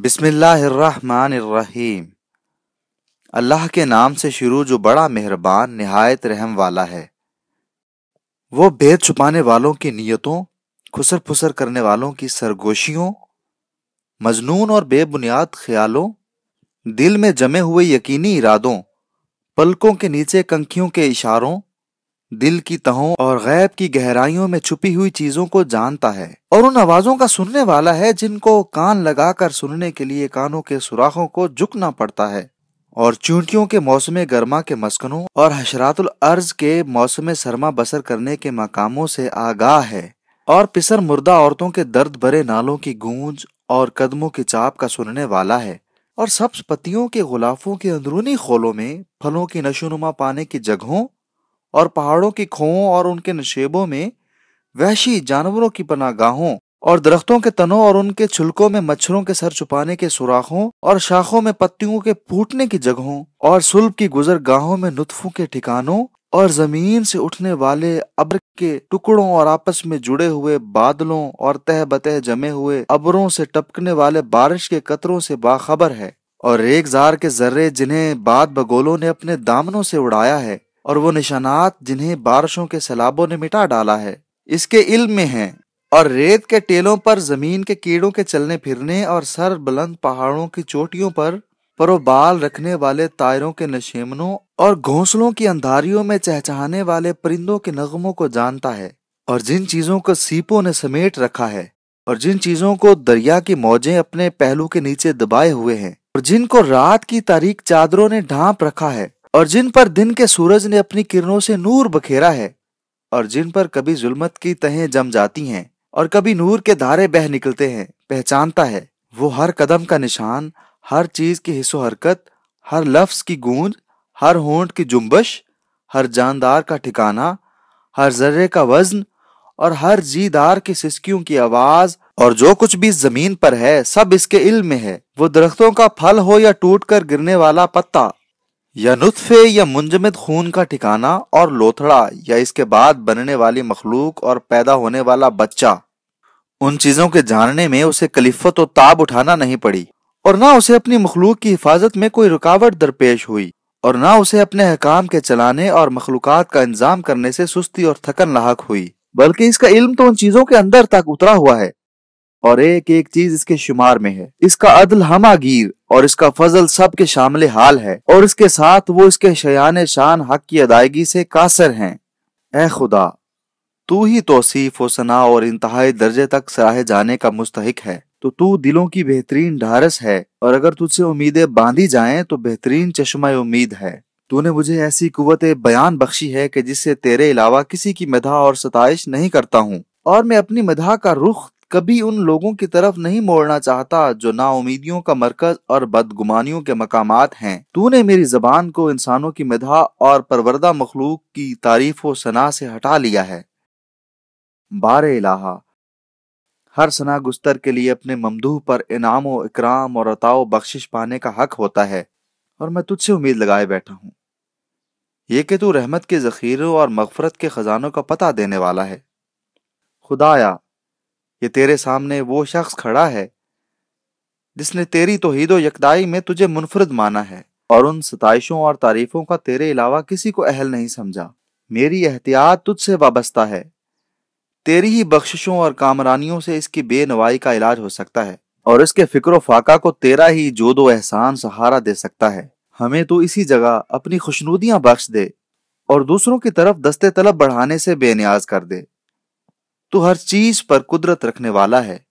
बिस्मिल्लाहिर्रहमानिर्रहीम। अल्लाह के नाम से शुरू जो बड़ा मेहरबान, निहायत रहम वाला है, वो भेद छुपाने वालों की नीयतों खुसर फुसर करने वालों की सरगोशियों, मजनून और बेबुनियाद ख्यालों, दिल में जमे हुए यकीनी इरादों, पलकों के नीचे कंखियों के इशारों दिल की तहों और गैब की गहराइयों में छुपी हुई चीज़ों को जानता है और उन आवाजों का सुनने वाला है जिनको कान लगाकर सुनने के लिए कानों के सुराखों को झुकना पड़ता है। और चूंटियों के मौसम गर्मा के मस्कनों और हशरातुल अर्ज़ के मौसम सरमा बसर करने के मकामों से आगाह है। और पिसर मुर्दा औरतों के दर्द भरे नालों की गूंज और कदमों की चाप का सुनने वाला है। और सब्ज पत्तियों के गुलाफों के अंदरूनी खोलों में फलों की नशोनुमा पाने की जगहों और पहाड़ों की खोओं और उनके नशेबों में वहशी जानवरों की पनागाहों और दरख्तों के तनों और उनके छुलकों में मच्छरों के सर छुपाने के सुराखों और शाखों में पत्तियों के फूटने की जगहों और सुल्ब की गुजर गाहों में नुतफों के ठिकानों और ज़मीन से उठने वाले अब्र के टुकड़ों और आपस में जुड़े हुए बादलों और तह बतह जमे हुए अबरों से टपकने वाले बारिश के कतरों से बाखबर है और एक जार के जर्रे जिन्हें बाद बगोलों ने अपने दामनों से उड़ाया है। और वो निशानात जिन्हें बारिशों के सैलाबों ने मिटा डाला है। इसके इल्म में है। और रेत के टेलों पर, ज़मीन के कीड़ों के चलने फिरने और सर बुलंद पहाड़ों की चोटियों पर परोबाल रखने वाले तायरों के नशेमनों और घोंसलों की अंधारियों में चहचहाने वाले परिंदों के नगमों को जानता है। और जिन चीज़ों को सीपों ने समेट रखा है, और जिन चीज़ों को दरिया की मौजें अपने पहलू के नीचे दबाए हुए हैं, और जिनको रात की तारीख चादरों ने ढांप रखा है और जिन पर दिन के सूरज ने अपनी किरणों से नूर बखेरा है, और जिन पर कभी जुल्मत की तहें जम जाती हैं, और कभी नूर के धारे बह निकलते हैं, पहचानता है, वो हर कदम का निशान, हर चीज़ की हिस्सो हरकत हर लफ्ज की गूंज, हर होंठ की जुम्बश, हर जानदार का ठिकाना, हर जर्रे का वज़न, और हर जीदार की सिस्कियों की आवाज़, और जो कुछ भी ज़मीन पर है, सब इसके इल्म में है। वो दरख्तों का फल हो या टूट कर गिरने वाला पत्ता या नुतफे या मुंजमद खून का ठिकाना और लोथड़ा या इसके बाद बनने वाली मखलूक और पैदा होने वाला बच्चा। उन चीज़ों के जानने में उसे कलिफत और ताब उठाना नहीं पड़ी और ना उसे अपनी मखलूक की हिफाजत में कोई रुकावट दरपेश हुई और ना उसे अपने हकाम के चलाने और मखलूकत का इंतज़ाम करने से सुस्ती और थकन लाक हुई। बल्कि इसका इल्म तो उन चीज़ों के अंदर तक उतरा हुआ है। और एक एक चीज़ इसके शुमार में है। इसका अदल हमागीर और इसका फजल सब के शामिल हाल है और इसके साथ वो इसके शयान शान हक की अदायगी से कासर हैं। ए खुदा, तू ही तोसीफ व सना और इंतहाई दर्जे तक सराहे जाने का मुस्तक है। तो तू दिलों की बेहतरीन ढारस है और अगर तुझसे उम्मीदें बांधी जाएँ तो बेहतरीन चश्मा उम्मीद है। तूने मुझे ऐसी कुत बयान बख्शी है कि जिससे तेरे अलावा किसी की मदा और सताइश नहीं करता हूँ और मैं अपनी मदा का रुख कभी उन लोगों की तरफ़ नहीं मोड़ना चाहता जो नाउमीदियों का मरकज और बदगुमानियों के मकामात हैं। तूने मेरी जबान को इंसानों की मिधा और परवरदा मखलूक की तारीफ़ व सना से हटा लिया है। बार इलाहा, हर सना गुस्तर के लिए अपने ममदूह पर इनाम व इकराम और अताओ बख्शिश पाने का हक होता है और मैं तुझसे उम्मीद लगाए बैठा हूँ। ये कि तू रहमत के जखीरों और मगफरत के खजानों का पता देने वाला है। खुदाया ये तेरे सामने वो शख्स खड़ा है, जिसने तेरी तोहीदो यकदाई में तुझे मुनफरद माना है और उन सताइशों और तारीफों का तेरे अलावा किसी को अहल नहीं समझा। मेरी एहतियात तुझसे वाबस्ता है। तेरी ही बख्शिशों और कामरानियों से इसकी बेनवाई का इलाज हो सकता है और इसके फ़िक्र फाका को तेरा ही जोदो एहसान सहारा दे सकता है। हमें तो इसी जगह अपनी खुशनुदियाँ बख्श दे और दूसरों की तरफ़ दस्ते तलब बढ़ाने से बेनियाज कर दे। तू हर चीज़ पर कुदरत रखने वाला है।